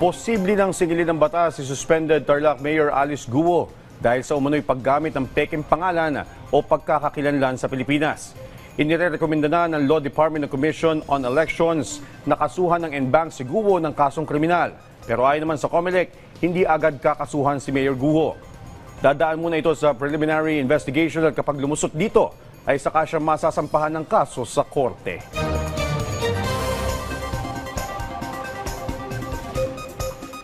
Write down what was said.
Posible ng singilin ng batas si suspended Tarlac Mayor Alice Guo dahil sa umano'y paggamit ng peking pangalan o pagkakakilanlan sa Pilipinas. Inirekomenda na ng Law Department ng Commission on Elections na kasuhan ng NBank si Guo ng kasong kriminal. Pero ayon naman sa COMELEC, hindi agad kakasuhan si Mayor Guo. Dadaan muna ito sa preliminary investigation at kapag lumusot dito, ay saka siya masasampahan ng kaso sa korte.